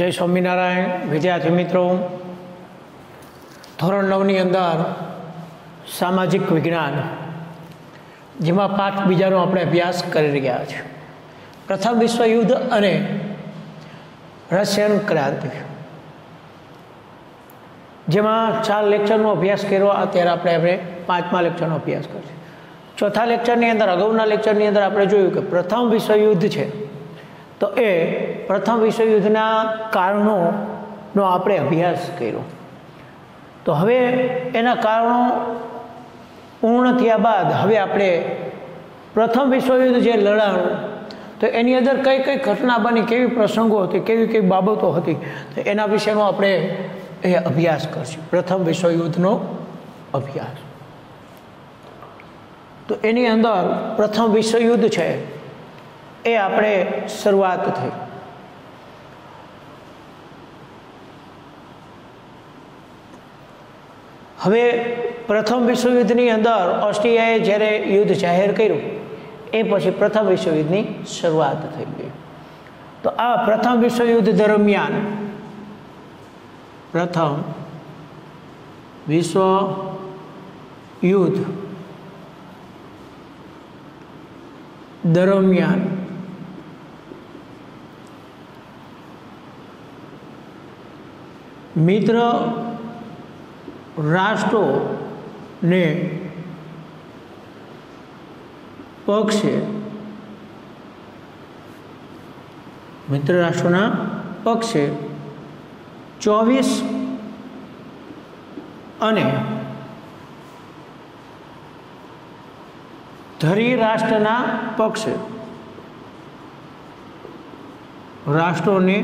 જય સ્વામિનારાયણ. વિદ્યાર્થી મિત્રો, ધોરણ નવની અંદર સામાજિક વિજ્ઞાન, જેમાં પાઠ બીજાનો આપણે અભ્યાસ કરી રહ્યા છીએ. પ્રથમ વિશ્વયુદ્ધ અને રશિયન ક્રાંતિ. જેમાં ચાર લેક્ચરનો અભ્યાસ કર્યો અત્યારે આપણે આપણે પાંચમા લેક્ચરનો અભ્યાસ કરીશું ચોથા લેક્ચરની અંદર, અગાઉના લેક્ચરની અંદર આપણે જોયું કે પ્રથમ વિશ્વયુદ્ધ છે, તો એ પ્રથમ વિશ્વયુદ્ધના કારણોનો આપણે અભ્યાસ કર્યો. તો હવે એના કારણો પૂર્ણ થયા બાદ હવે આપણે પ્રથમ વિશ્વયુદ્ધ જે લડાણું, તો એની અંદર કઈ કઈ ઘટના બની, કેવી પ્રસંગો હતી, કેવી કેવી બાબતો હતી, તો એના વિશેનો આપણે એ અભ્યાસ કરશું. પ્રથમ વિશ્વયુદ્ધનો અભ્યાસ. તો એની અંદર પ્રથમ વિશ્વયુદ્ધ છે, એ આપણે શરૂઆત થઈ. હવે પ્રથમ વિશ્વયુદ્ધની અંદર ઓસ્ટ્રિયાએ જ્યારે યુદ્ધ જાહેર કર્યું, એ પછી પ્રથમ વિશ્વયુદ્ધની શરૂઆત થઈ ગઈ. તો આ પ્રથમ વિશ્વયુદ્ધ દરમિયાન પ્રથમ વિશ્વ યુદ્ધ દરમિયાન મિત્ર રાષ્ટ્રોને પક્ષે મિત્ર રાષ્ટ્રોના પક્ષે ચોવીસ અને ધરી રાષ્ટ્રના પક્ષે રાષ્ટ્રોને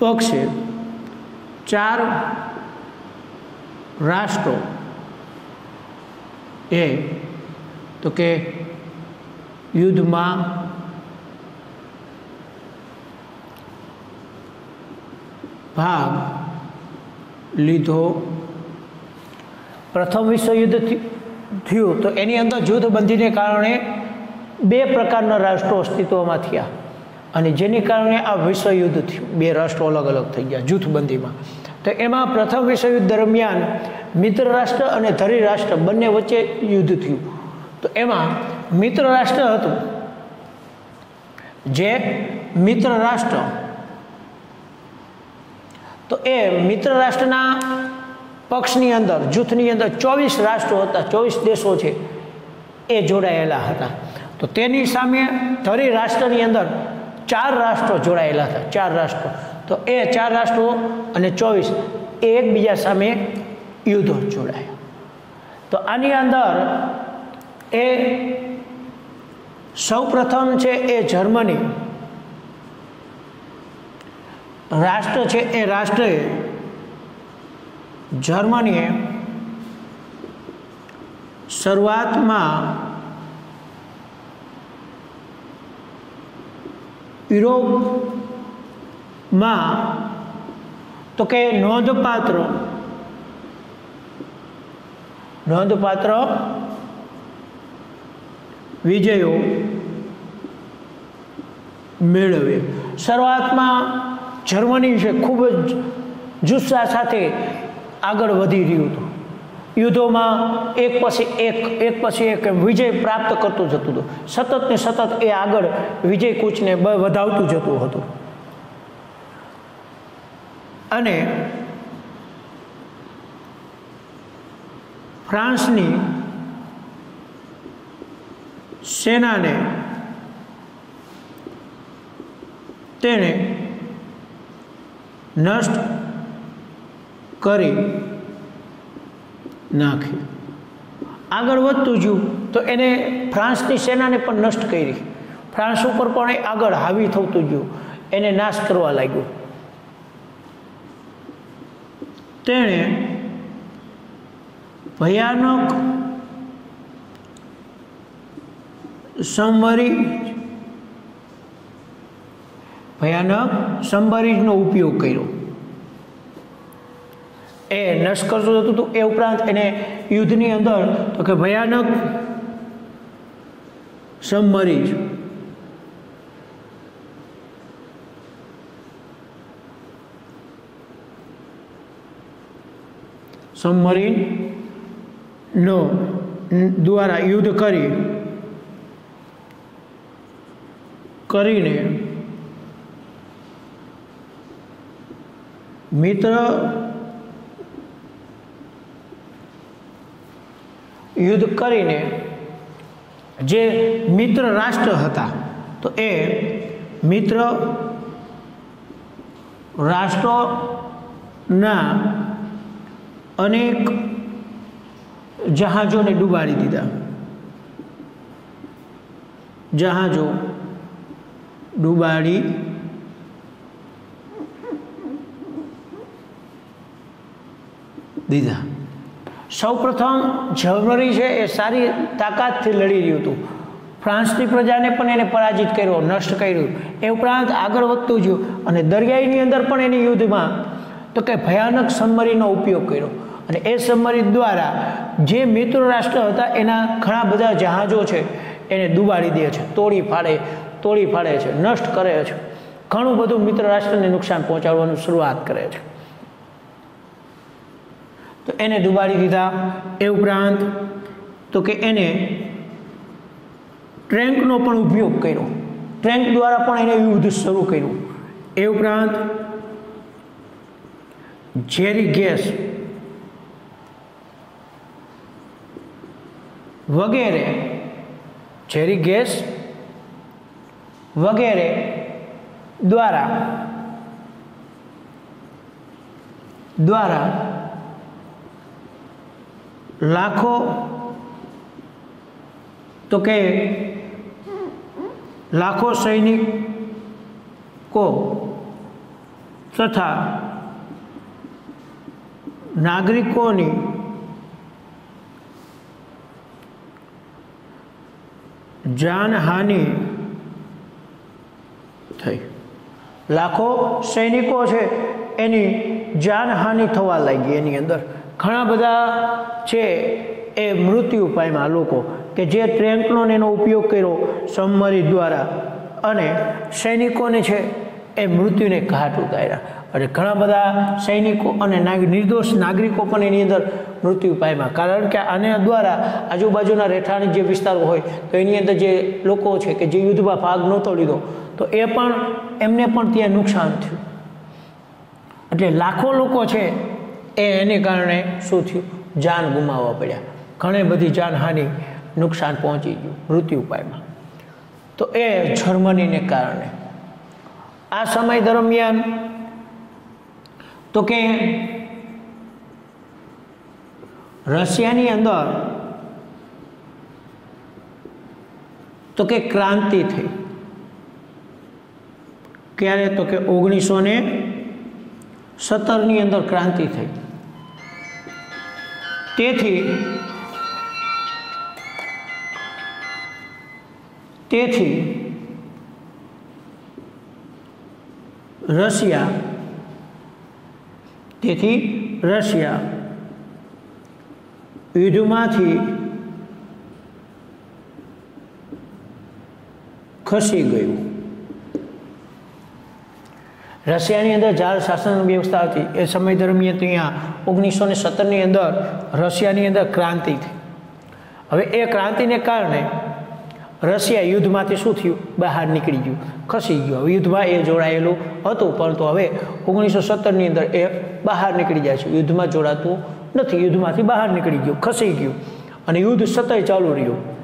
પક્ષે ચાર રાષ્ટ્રો. એ તો કે યુદ્ધમાં ભાગ લીધો. પ્રથમ વિશ્વયુદ્ધ થયું તો એની અંદર જૂથબંધીને કારણે બે પ્રકારના રાષ્ટ્રો અસ્તિત્વમાં થયા. અને જેને કારણે આ વિશ્વયુદ્ધ થયું. બે રાષ્ટ્રો અલગ અલગ થઈ ગયા જૂથબંધીમાં. તો એમાં પ્રથમ વિશ્વયુદ્ધ દરમિયાન મિત્ર રાષ્ટ્ર અને ધરી રાષ્ટ્ર બંને વચ્ચે યુદ્ધ થયું. તો એમાં મિત્ર રાષ્ટ્ર હતું. જે મિત્ર રાષ્ટ્ર તો એ મિત્ર રાષ્ટ્રના પક્ષની અંદર, જૂથની અંદર ચોવીસ રાષ્ટ્રો હતા, ચોવીસ દેશો છે, એ જોડાયેલા હતા. તો તેની સામે ધરી રાષ્ટ્રની અંદર ચાર રાષ્ટ્રો જોડાયેલા હતા, ચાર રાષ્ટ્રો. તો એ ચાર રાષ્ટ્રો અને ચોવીસ એ એકબીજા સામે યુદ્ધો જોડાયા. તો આની અંદર એ સૌ પ્રથમ છે એ જર્મની, રાષ્ટ્ર છે એ રાષ્ટ્રે જર્મનીએ શરૂઆતમાં યુરોપમાં તો કે નોંધપાત્ર નોંધપાત્ર વિજયો મેળવે. શરૂઆતમાં જર્મની છે ખૂબ જ જુસ્સા સાથે આગળ વધી રહ્યું હતું. યુદ્ધોમાં એક પછી એક એક પછી એક વિજય પ્રાપ્ત કરતું જતું હતું. સતત ને સતત એ આગળ વિજય કૂચને વધાવતું જતું હતું. અને ફ્રાન્સની સેનાને તેણે નષ્ટ કરી નાખી. આગળ વધતું જ્યું, તો એને ફ્રાન્સની સેનાને પણ નષ્ટ કરી. ફ્રાન્સ ઉપર પણ એ આગળ હાવી થતું ગયું એને નાશ કરવા લાગ્યો. તેણે ભયાનક સંવરી ભયાનક સંબરીજનો ઉપયોગ કર્યો. એ લશ્કર શું થતું હતું એ ઉપરાંત એને યુદ્ધની અંદર તો કે ભયાનક સબમરીઝ સમરીન નો દ્વારા યુદ્ધ કરી કરીને મિત્ર યુદ્ધ કરીને જે મિત્ર રાષ્ટ્ર હતા, તો એ મિત્ર રાષ્ટ્રોના અનેક જહાજોને ડૂબાડી દીધા. જહાજો ડૂબાડી દીધા. સૌપ્રથમ જર્મની છે એ સારી તાકાતથી લડી રહ્યું હતું. ફ્રાન્સની પ્રજાને પણ એને પરાજિત કર્યો, નષ્ટ કર્યું. એ ઉપરાંત આગળ વધતું ગયું. અને દરિયાઈની અંદર પણ એની યુદ્ધમાં તો કે ભયાનક સબમરીનો ઉપયોગ કર્યો. અને એ સબમરીન દ્વારા જે મિત્ર રાષ્ટ્ર હતા, એના ઘણા બધા જહાજો છે, એને ડૂબાડી દે છે, તોડી ફાડે તોડી ફાડે છે, નષ્ટ કરે છે. ઘણું બધું મિત્ર રાષ્ટ્રને નુકસાન પહોંચાડવાનું શરૂઆત કરે છે. તો એને ડૂબાડી દીધા એ ઉપરાંત તો કે એને ટ્રેન્કનો પણ ઉપયોગ કર્યો. ટ્રેન્ક દ્વારા પણ એને યુદ્ધ શરૂ કર્યું. એ ઉપરાંત ઝેરી ગેસ વગેરે, ઝેરી ગેસ વગેરે દ્વારા દ્વારા લાખો? તો કે લાખો સૈનિકો તથા નાગરિકોની જાનહાનિ થઈ. લાખો સૈનિકો છે, એની જાનહાનિ થવા લાગી એની અંદર. ઘણા બધા છે એ મૃત્યુ પામ્યા લોકો કે જે ટ્રેન્કનો એનો ઉપયોગ કર્યો સબમરી દ્વારા અને સૈનિકોને છે એ મૃત્યુને ઘાટ ઉતાર્યા. અને ઘણા બધા સૈનિકો અને નિર્દોષ નાગરિકો પણ એની અંદર મૃત્યુ પામ્યા. કારણ કે આના દ્વારા આજુબાજુના રહેઠાણ જે વિસ્તારો હોય, તો એની અંદર જે લોકો છે કે જે યુદ્ધમાં ભાગ નહોતો લીધો, તો એ પણ એમને પણ ત્યાં નુકસાન થયું. એટલે લાખો લોકો છે એ એને કારણે શું થયું? જાન ગુમાવવા પડ્યા. ઘણી બધી જાનહાનિ નુકસાન પહોંચી ગયું મૃત્યુ પામ્યા. તો એ જર્મનીને કારણે. આ સમય દરમિયાન તો કે રશિયાની અંદર તો કે ક્રાંતિ થઈ. ક્યારે? તો કે ઓગણીસો ને સત્તરની અંદર ક્રાંતિ થઈ. તેથી તેથી રશિયા તેથી રશિયા યુદ્ધમાંથી ખસી ગયું. રશિયાની અંદર જાર શાસન વ્યવસ્થા હતી. એ સમય દરમિયાન ત્યાં ઓગણીસો ને સત્તરની અંદર રશિયાની અંદર ક્રાંતિ થઈ. હવે એ ક્રાંતિને કારણે રશિયા યુદ્ધમાંથી શું થયું? બહાર નીકળી ગયું. ખસી ગયું. હવે યુદ્ધમાં એ જોડાયેલું હતું, પરંતુ હવે ઓગણીસો સત્તરની અંદર એ બહાર નીકળી જાય છે. યુદ્ધમાં જોડાતું નથી. યુદ્ધમાંથી બહાર નીકળી ગયું. ખસી ગયું. અને યુદ્ધ સતત ચાલુ રહ્યું.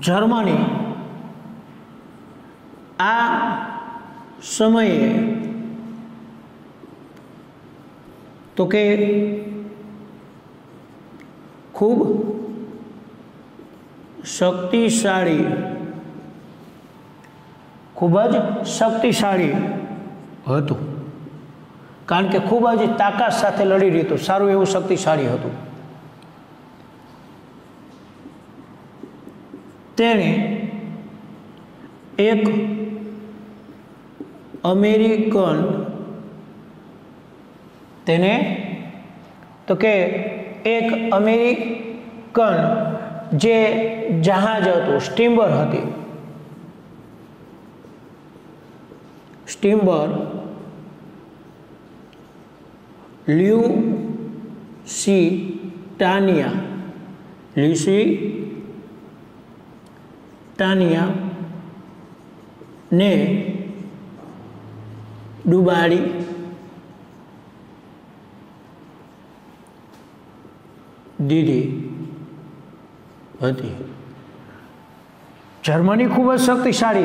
જર્મની આ સમયે તો કે ખૂબ શક્તિશાળી, ખૂબ જ શક્તિશાળી હતું. કારણ કે ખૂબ જ તાકાત સાથે લડી રહ્યું હતું. સારું એવું શક્તિશાળી હતું. તેણે એક અમેરિકન. તેને? તો કે એક અમેરિકન જે જહાજ હતું, સ્ટીમ્બર હતી. સ્ટીમ્બર લ્યુ સી ટાનિયા લ્યુસી ટાનિયા ને ડુબાડી દીધી હતી જર્મની ખૂબ જ શક્તિશાળી.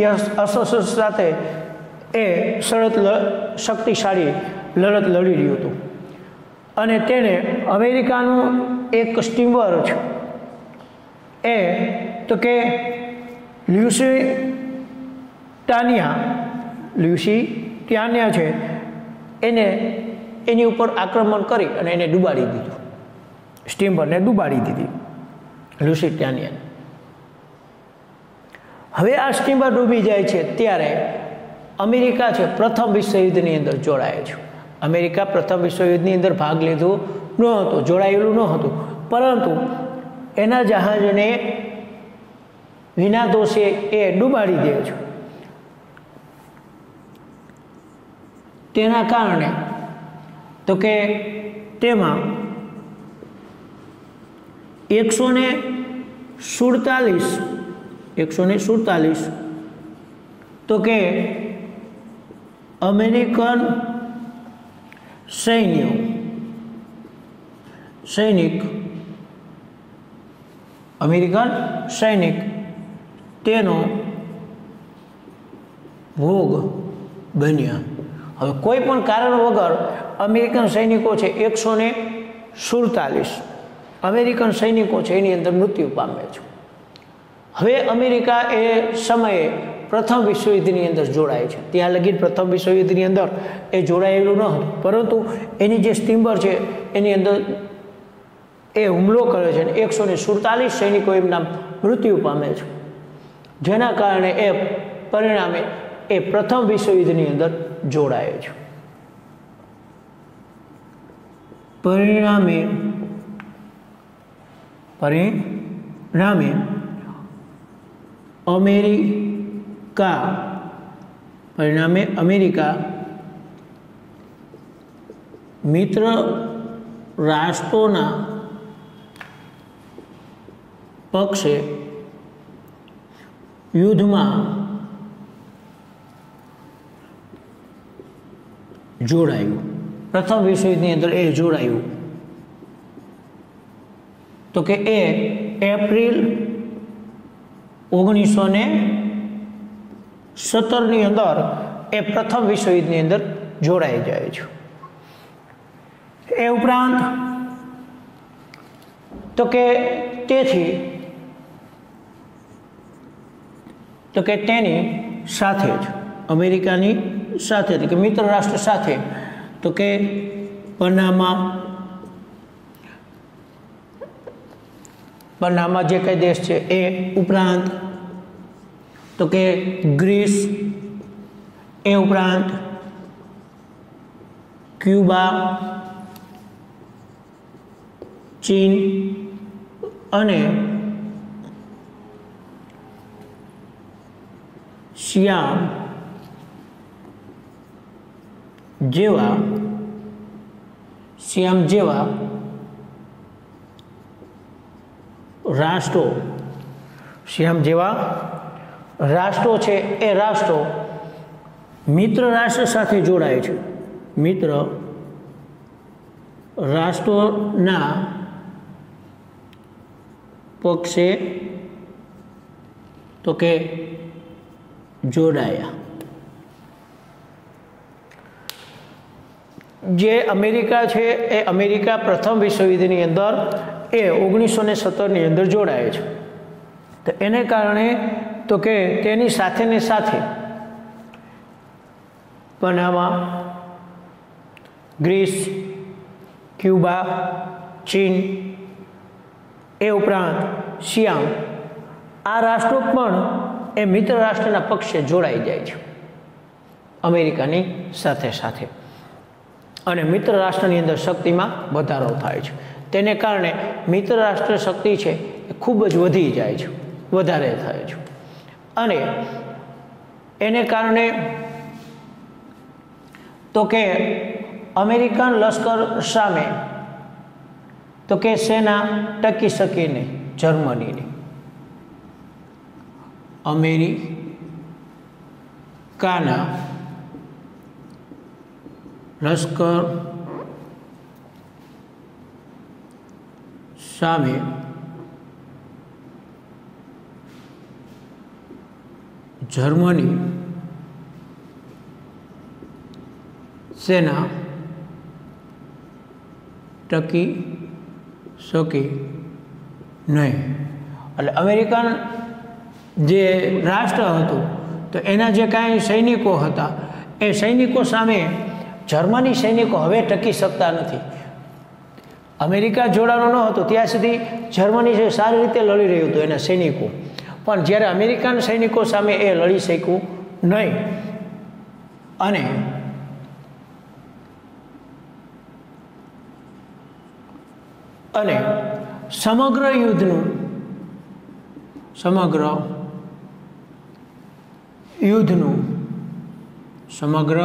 એ અસર સાથે એ સરત શક્તિશાળી લડત લડી રહ્યું હતું. અને તેણે અમેરિકાનું એક સ્ટીમર છે. એ તો કે લ્યુસી, ટાનિયા. લ્યુસી ટાનિયા છે, એને એની ઉપર આક્રમણ કરી અને એને ડૂબાડી દીધું. સ્ટીમરને ડૂબાડી દીધી. લુસી ટાનિયાને હવે આ સ્ટીમર ડૂબી જાય છે ત્યારે અમેરિકા છે પ્રથમ વિશ્વયુદ્ધની અંદર જોડાય છે. અમેરિકા પ્રથમ વિશ્વયુદ્ધની અંદર ભાગ લીધો ન હતો, જોડાયેલું ન હતું. પરંતુ એના જહાજને વિના દોષે એ ડૂબાડી દે છે. તેના કારણે. તો કે તેમાં એકસો ને સુડતાલીસ એકસો ને સુડતાલીસ. તો કે અમેરિકન સૈન્ય, સૈનિક, અમેરિકન સૈનિક, તેનો ભોગ બન્યા. હવે કોઈ પણ કારણ વગર અમેરિકન સૈનિકો છે એકસો ને સુડતાલીસ. અમેરિકન સૈનિકો છે એની અંદર મૃત્યુ પામે છે. હવે અમેરિકા એ સમયે પ્રથમ વિશ્વયુદ્ધની અંદર જોડાય છે. ત્યાં લગી પ્રથમ વિશ્વયુદ્ધની અંદર એ જોડાયેલું ન હતું. પરંતુ એની જે સ્ટીમ્બર છે એની અંદર એ હુમલો કરે છે અને એકસો ને સુડતાલીસ સૈનિકો એમના મૃત્યુ પામે છે. જેના કારણે એ પરિણામે એ પ્રથમ વિશ્વયુદ્ધની અંદર જોડાય છે. પરિણામે પરિણામે અમેરિકા પરિણામે અમેરિકા મિત્ર રાષ્ટ્રોના પક્ષે યુદ્ધમાં જોડાયું. પ્રથમ વિશ્વયુદ્ધની અંદર એ જોડાયું. તો કે એ એપ્રિલ ઓગણીસો ને સત્તરની અંદર એ પ્રથમ વિશ્વયુદ્ધની અંદર જોડાઈ જાય છે. એ ઉપરાંત તો કે તેથી તો કે તેની સાથે જ અમેરિકાની સાથે કે મિત્ર રાષ્ટ્ર સાથે, તો કે પનામા પનામા જે કંઈ દેશ છે એ ઉપરાંત, તો કે ગ્રીસ એ ઉપરાંત, ક્યુબા, ચીન અને શિયામ જેવા શ્યામ જેવા રાષ્ટ્રો. શ્યામ જેવા રાષ્ટ્રો છે એ રાષ્ટ્રો મિત્ર રાષ્ટ્ર સાથે જોડાય છે. મિત્ર રાષ્ટ્રોના પક્ષે તો કે જોડાયા. જે અમેરિકા છે એ અમેરિકા પ્રથમ વિશ્વયુદ્ધની અંદર એ ઓગણીસો ને સત્તરની અંદર જોડાય છે. તો એને કારણે તો કે તેની સાથે ને સાથે પનામા, ગ્રીસ, ક્યુબા, ચીન એ ઉપરાંત શિયામ આ રાષ્ટ્રો પણ એ મિત્ર રાષ્ટ્રના પક્ષે જોડાઈ જાય છે અમેરિકાની સાથે સાથે. અને મિત્ર રાષ્ટ્રની અંદર શક્તિમાં વધારો થાય છે. તેને કારણે મિત્ર રાષ્ટ્ર શક્તિ છે એ ખૂબ જ વધી જાય છે, વધારે થાય છે. અને એને કારણે તો કે અમેરિકન લશ્કર સામે તો કે સેના ટકી શકે નહીં જર્મનીની. અમેરિકાના લશ્કર સામે જર્મની સેના ટકી શકે નહીં. એટલે અમેરિકન જે રાષ્ટ્ર હતું, તો એના જે કાંઈ સૈનિકો હતા, એ સૈનિકો સામે જર્મની સૈનિકો હવે ટકી શકતા નથી. અમેરિકા જોડાણો ન હતો, ત્યાં સુધી જર્મની જે સારી રીતે લડી રહ્યું હતું એના સૈનિકો. પણ જ્યારે અમેરિકન સૈનિકો સામે એ લડી શક્યું નહીં અને અને સમગ્ર યુદ્ધનું સમગ્ર યુદ્ધનું, સમગ્ર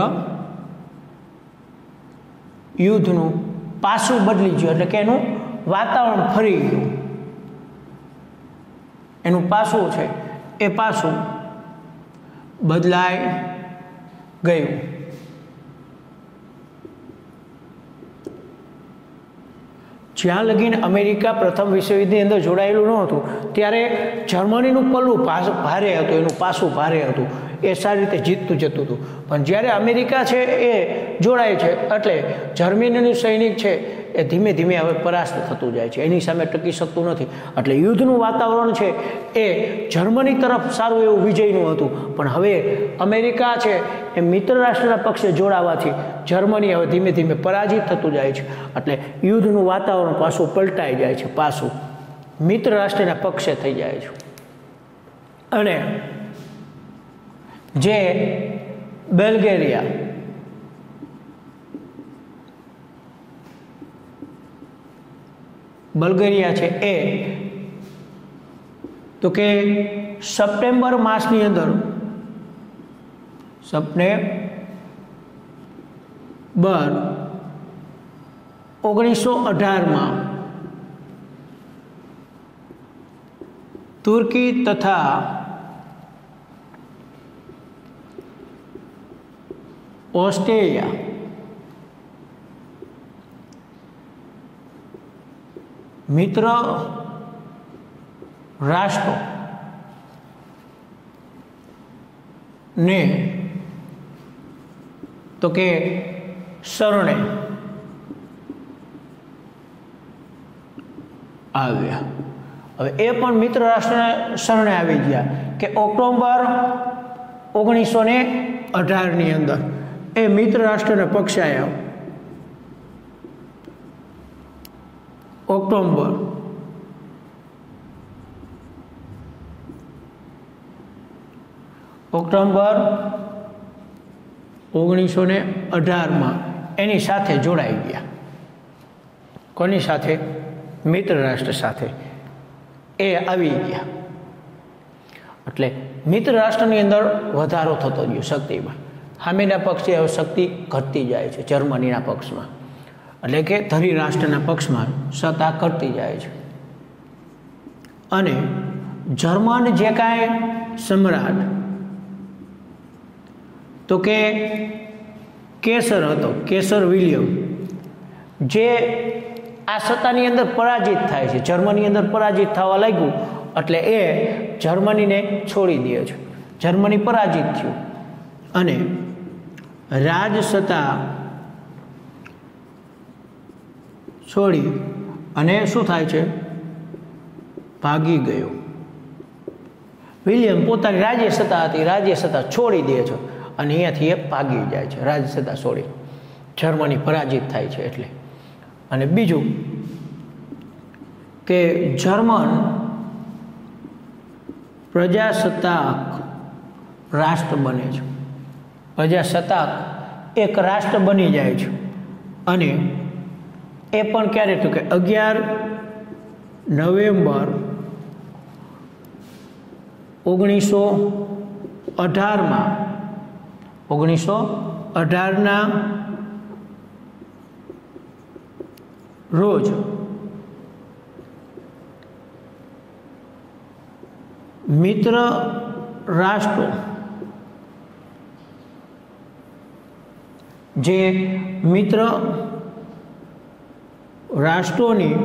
યુદ્ધનું પાસું બદલી ગયું, એટલે કે એનું વાતાવરણ ફરી ગયું. એનું પાસું છે, એ પાસું બદલાઈ ગયું. જ્યાં લગીને અમેરિકા પ્રથમ વિશ્વયુદ્ધની અંદર જોડાયેલું ન હતું ત્યારે જર્મનીનું પલ્લું ભારે હતું, એનું પાસું ભારે હતું. એ સારી રીતે જીતતું જતું હતું. પણ જ્યારે અમેરિકા છે એ જોડાય છે, એટલે જર્મનીનું સૈનિક છે એ ધીમે ધીમે હવે પરાસ્ત થતું જાય છે. એની સામે ટકી શકતું નથી. એટલે યુદ્ધનું વાતાવરણ છે એ જર્મની તરફ સારું એવું વિજયનું હતું. પણ હવે અમેરિકા છે એ મિત્ર રાષ્ટ્રના પક્ષે જોડાવાથી જર્મની હવે ધીમે ધીમે પરાજિત થતું જાય છે. એટલે યુદ્ધનું વાતાવરણ પાછું પલટાઈ જાય છે. પાછું મિત્ર રાષ્ટ્રના પક્ષે થઈ જાય છે. અને જે બેલ્ગેરિયા બલ્ગેરિયા છે એ. તો કે સપ્ટેમ્બર માસની અંદર સપ્ટેમ્બર ઓગણીસો અઢારમાં તુર્કી તથા ઓસ્ટ્રેલિયા મિત્ર, રાષ્ટ્રો ને તો કે શરણે આવ્યા. હવે એ પણ મિત્ર રાષ્ટ્રને શરણે આવી ગયા કે ઓક્ટોબર ઓગણીસો ને અઢારની અંદર એ મિત્ર રાષ્ટ્રને પક્ષે આવ્યા ઓક્ટોબર ઓક્ટોબર ઓગણીસો ને અઢારમાં. એની સાથે જોડાઈ ગયા. કોની સાથે? મિત્ર રાષ્ટ્ર સાથે. એ આવી ગયા. એટલે મિત્ર રાષ્ટ્રની અંદર વધારો થતો ગયો શક્તિમાં. સામેના પક્ષે હવે શક્તિ ઘટતી જાય છે જર્મનીના પક્ષમાં. એટલે કે ધરી રાષ્ટ્રના પક્ષમાં સત્તા કરતી જાય છે. અને જર્મન જે કાંઈ સમ્રાટ, તો કે કેસર હતો, કેસર વિલિયમ, જે આ સત્તાની અંદર પરાજિત થાય છે જર્મની અંદર પરાજિત થવા લાગ્યું, એટલે એ જર્મનીને છોડી દે છે. જર્મની પરાજિત થયું. અને રાજ સત્તા છોડી અને શું થાય છે? ભાગી ગયો. વિલિયમ પોતાની રાજ્ય સત્તા હતી, રાજ્ય સત્તા છોડી દે છે અને અહીંયાથી એ ભાગી જાય છે, રાજ્ય સત્તા છોડી. જર્મની પરાજિત થાય છે એટલે. અને બીજું કે જર્મન પ્રજાસત્તાક રાષ્ટ્ર બને છે. પ્રજાસત્તાક એક રાષ્ટ્ર બની જાય છે અને એ પણ ક્યારે તો કે અગિયાર નવેમ્બર ઓગણીસો અઢારમાં, ઓગણીસો અઢારના રોજ મિત્ર રાષ્ટ્રો જે મિત્ર રાષ્ટ્રોની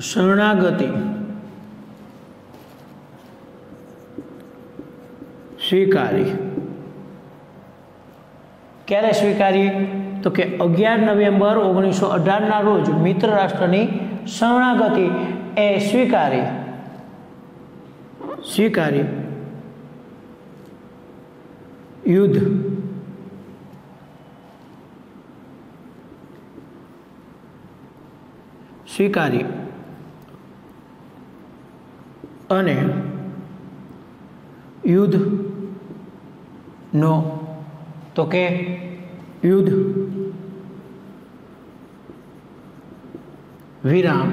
શરણાગતિ સ્વીકારી. ક્યારે સ્વીકારી તો કે અગિયાર નવેમ્બર ઓગણીસો અઢારના રોજ મિત્ર રાષ્ટ્રની શરણાગતિ એ સ્વીકારી. સ્વીકારી. યુદ્ધ. સ્વીકારી અને યુદ્ધ નો તો કે યુદ્ધ વિરામ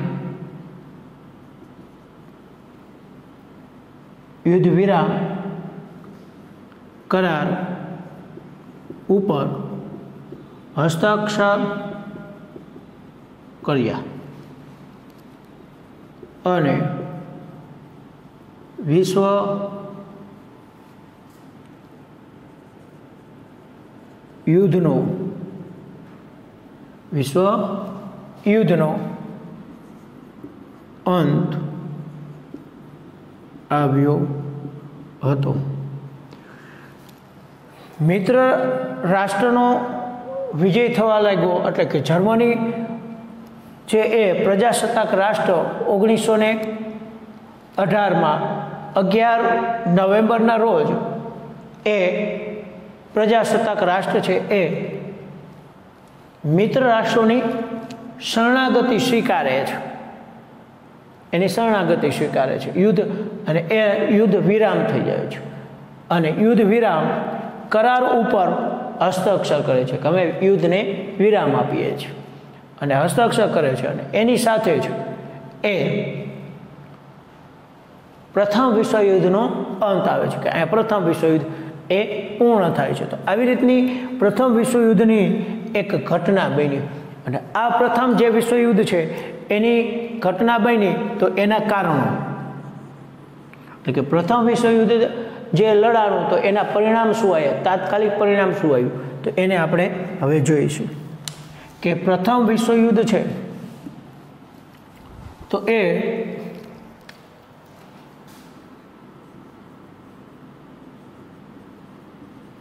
યુદ્ધ વિરામ કરાર ઉપર હસ્તાક્ષર કર્યા. અને વિશ્વ યુદ્ધનો વિશ્વ યુદ્ધનો અંત આવ્યો હતો. મિત્ર રાષ્ટ્રનો વિજય થવા લાગ્યો એટલે કે જર્મની જે એ પ્રજાસત્તાક રાષ્ટ્ર ઓગણીસો ને અઢારમાં અગિયાર નવેમ્બરના રોજ એ પ્રજાસત્તાક રાષ્ટ્ર છે એ મિત્ર રાષ્ટ્રોની શરણાગતિ સ્વીકારે છે. એની શરણાગતિ સ્વીકારે છે. યુદ્ધ અને એ યુદ્ધ વિરામ થઈ જાય છે. અને યુદ્ધ વિરામ કરાર ઉપર હસ્તાક્ષર કરે છે. કે અમે યુદ્ધને વિરામ આપીએ છીએ. અને હસ્તાક્ષર કરે છે અને એની સાથે જ એ પ્રથમ વિશ્વયુદ્ધનો અંત આવે છે કે અહીંયા પ્રથમ વિશ્વયુદ્ધ એ પૂર્ણ થાય છે. તો આવી રીતની પ્રથમ વિશ્વયુદ્ધની એક ઘટના બની અને આ પ્રથમ જે વિશ્વયુદ્ધ છે એની ઘટના બની તો એના કારણો. એટલે કે પ્રથમ વિશ્વયુદ્ધ જે લડાણું તો એના પરિણામ શું આવ્યા? તાત્કાલિક પરિણામ શું આવ્યું? તો એને આપણે હવે જોઈશું. કે પ્રથમ વિશ્વયુદ્ધ છે. તો એ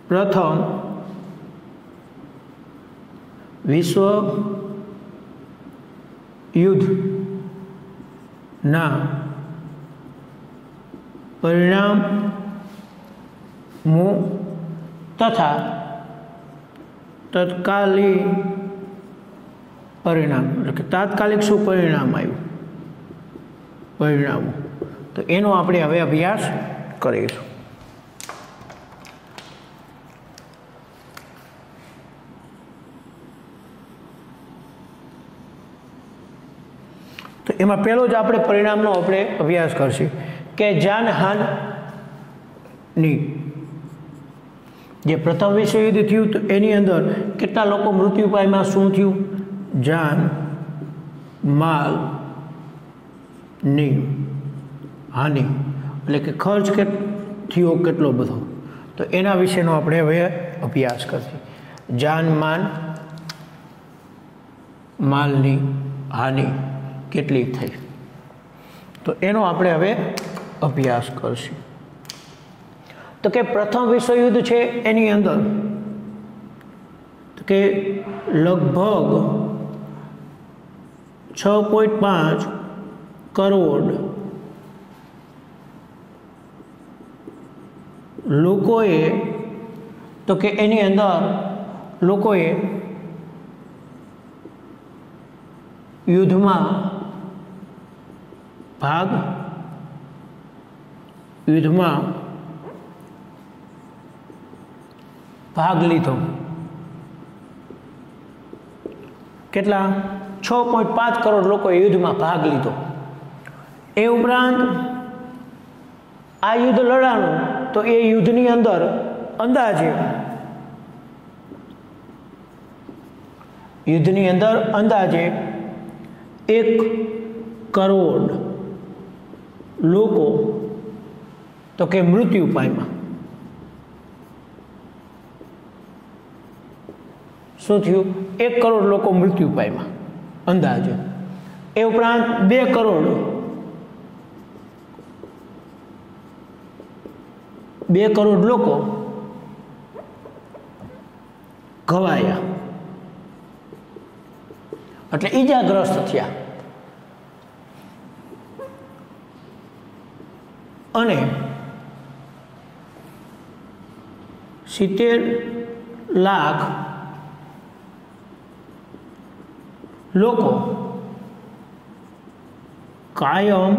પ્રથમ વિશ્વ યુદ્ધના પરિણામો તથા તત્કાલિક પરિણામ એટલે કે તાત્કાલિક શું પરિણામ આવ્યું? પરિણામો. તો એનો આપણે હવે અભ્યાસ કરીશું. તો એમાં પહેલો જ આપણે પરિણામનો આપણે અભ્યાસ કરશું કે જાનહાનની જે પ્રથમ વિશ્વયુદ્ધ થયું તો એની અંદર કેટલા લોકો મૃત્યુ પામ્યા, શું થયું? જાન, માલની હાનિ. એટલે કે ખર્ચ કે, થયો કેટલો બધો. તો એના વિશેનો આપણે હવે અભ્યાસ કરીશું. જાન માન માલની હાનિ કેટલી થઈ. તો એનો આપણે હવે અભ્યાસ કરશું. તો કે પ્રથમ વિશ્વયુદ્ધ છે એની અંદર. કે લગભગ છ પોઈન્ટ પાંચ કરોડ લોકોએ, તો કે એની અંદર લોકોએ યુદ્ધમાં ભાગ યુદ્ધમાં ભાગ લીધો. કેટલા? છ પોઈન્ટ પાંચ કરોડ લોકોએ યુદ્ધમાં ભાગ લીધો. એ ઉપરાંત આ યુદ્ધ લડાણું તો એ યુદ્ધની અંદર અંદાજે યુદ્ધની અંદર અંદાજે એક કરોડ લોકો તો કે મૃત્યુ પામ્યા. શું થયું? એક કરોડ લોકો મૃત્યુ પામ્યા. અંદાજે. એ ઉપરાંત બે કરોડ. બે કરોડ લોકો ઘવાયા. એટલે ઈજાગ્રસ્ત થયા. અને સિત્તેર લાખ લોકો કાયમ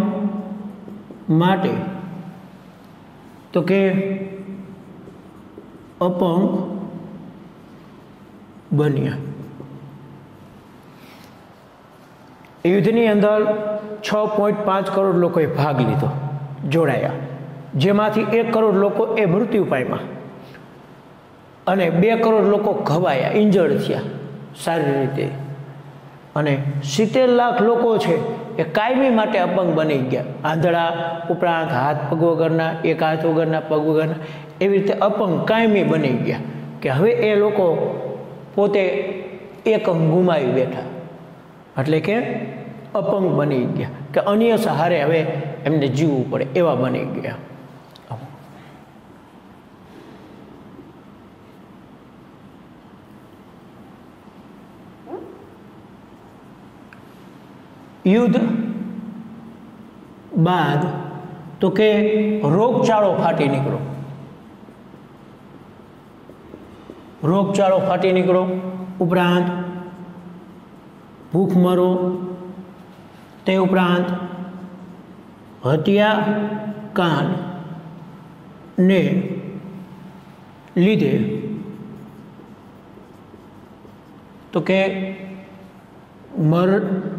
માટે, તો કે અપંગ બન્યા. યુદ્ધની અંદર છ પોઈન્ટ પાંચ કરોડ લોકોએ ભાગ લીધો, જોડાયા. જેમાંથી એક કરોડ લોકો એ મૃત્યુ પામ્યા અને બે કરોડ લોકો ઘવાયા, ઇન્જર્ડ થયા, સારી રીતે. અને સિત્તેર લાખ લોકો છે એ કાયમી માટે અપંગ બની ગયા. આંધળા, ઉપરાંત હાથ પગ વગરના, એક હાથ વગરના, પગ વગરના, એવી રીતે અપંગ કાયમી બની ગયા કે હવે એ લોકો પોતે એક અંગ ગુમાવી બેઠા. એટલે કે અપંગ બની ગયા કે અન્ય સહારે હવે એમને જીવવું પડે એવા બની ગયા. યુદ્ધ બાદ તો કે રોગચાળો ફાટી નીકળો. રોગચાળો ફાટી નીકળો ઉપરાંત ભૂખમરો તે ઉપરાંત હત્યા કાંડ લીધે તો કે મરનારાઓ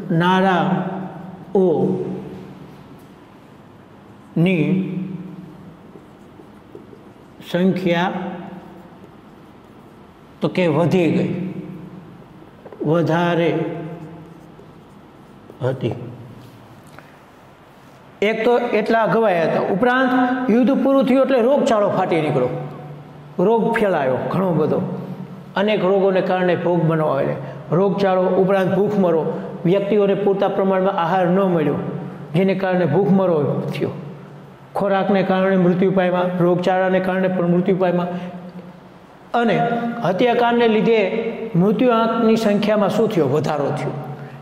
ની સંખ્યા તો કે વધી ગઈ. વધારે હતી. એક તો એટલા ગવાયા હતા. ઉપરાંત યુદ્ધ પૂરું થયું એટલે રોગચાળો ફાટી નીકળ્યો. રોગ ફેલાયો ઘણો બધો. અનેક રોગોને કારણે ભોગ બનાવે રોગચાળો ઉપરાંત ભૂખમરો વ્યક્તિઓને પૂરતા પ્રમાણમાં આહાર ન મળ્યો, જેને કારણે ભૂખમરો થયો. ખોરાકને કારણે મૃત્યુ પામ્યા, રોગચાળાને કારણે પણ મૃત્યુ પામ્યા. અને હત્યાકાંડને લીધે મૃત્યુ આંકની સંખ્યામાં શું થયો? વધારો થયો.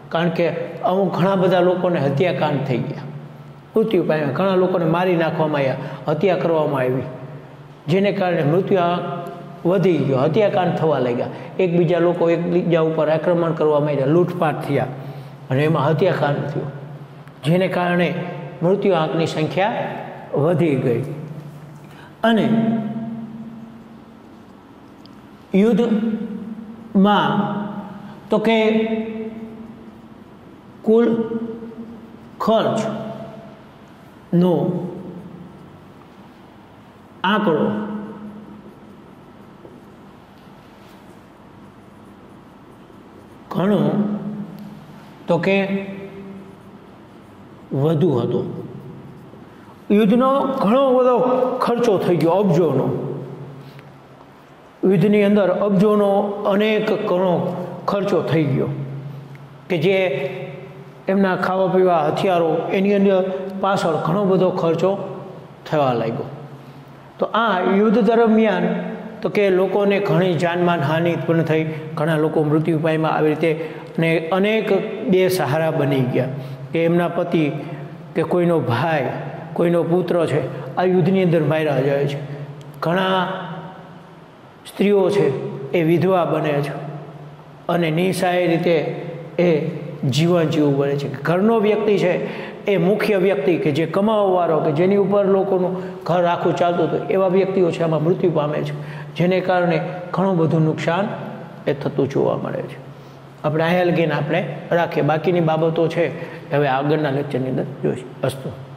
કારણ કે અમુક ઘણા બધા લોકોને હત્યાકાંડ થઈ ગયા. મૃત્યુ પામ્યા. ઘણા લોકોને મારી નાખવામાં આવ્યા. હત્યા કરવામાં આવી. જેને કારણે મૃત્યુ આંક વધી ગયો. હત્યાકાંડ થવા લાગ્યા. એકબીજા લોકો એકબીજા ઉપર આક્રમણ કરવા માંડ્યા. લૂંટપાટ થયા. અને એમાં હત્યાકાંડ થયો. જેને કારણે મૃત્યુ આંકની સંખ્યા વધી ગઈ. અને યુદ્ધમાં તો કે કુલ ખર્ચનો આંકડો ઘણો તો કે વધુ હતો. યુદ્ધનો ઘણો બધો ખર્ચો થઈ ગયો, અબજોનો. યુદ્ધની અંદર અબજોનો અનેક ઘણો ખર્ચો થઈ ગયો કે જે એમના ખાવા પીવા હથિયારો એની અંદર પાછળ ઘણો બધો ખર્ચો થવા લાગ્યો. તો આ યુદ્ધ દરમિયાન તો કે લોકોને ઘણી જાનમાન હાનિ પણ થઈ, ઘણા લોકો મૃત્યુ પામ્યા. આવી રીતે અને અનેક બે સહારા બની ગયા કે એમના પતિ કે કોઈનો ભાઈ, કોઈનો પુત્ર છે, આ યુદ્ધની અંદર માર્યા જાય છે. ઘણા સ્ત્રીઓ છે એ વિધવા બને છે અને નિસહાય રીતે એ જીવન જીવવું બને છે. ઘરનો વ્યક્તિ છે એ મુખ્ય વ્યક્તિ કે જે કમાવવાળો કે જેની ઉપર લોકોનું ઘર આખું ચાલતું હતું, એવા વ્યક્તિઓ છે, આમાં મૃત્યુ પામે છે. જેને કારણે ઘણું બધું નુકસાન એ થતું જોવા મળે છે. આપણે લગીને આપણે રાખીએ. બાકીની બાબતો છે. હવે આગળના લેક્ચરની અંદર જોઈશું. અસ્તુ.